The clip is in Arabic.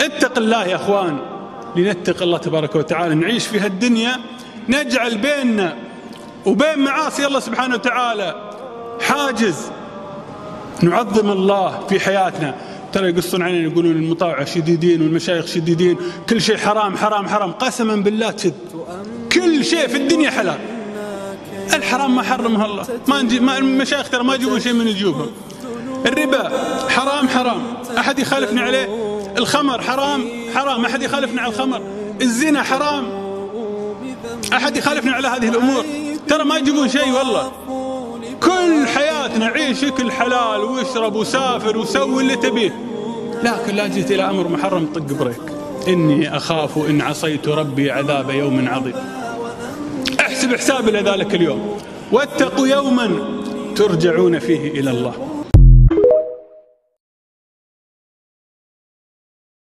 اتق الله يا اخوان لنتق الله تبارك وتعالى نعيش في هالدنيا نجعل بيننا وبين معاصي الله سبحانه وتعالى حاجز. نعظم الله في حياتنا. ترى يقصون علينا يقولون المطاوعة شديدين والمشايخ شديدين كل شيء حرام حرام حرام قسما بالله تشد. كل شيء في الدنيا حلال. الحرام ما حرمها الله. ما نجي ما المشايخ ترى ما يجيبون شيء من جيوبهم الربا حرام حرام. أحد يخالفني عليه؟ الخمر حرام حرام. أحد يخالفني على الخمر؟ الزنا حرام. أحد يخالفني على هذه الأمور؟ ترى ما يجيبون شيء والله. كل حياتنا عيش كل حلال واشرب وسافر وسوي اللي تبيه. لكن لا جيت إلى أمر محرم طق بريك. إني أخاف ان عصيت ربي عذاب يوم عظيم. احسب حساب إلى ذلك اليوم. واتقوا يوما ترجعون فيه إلى الله.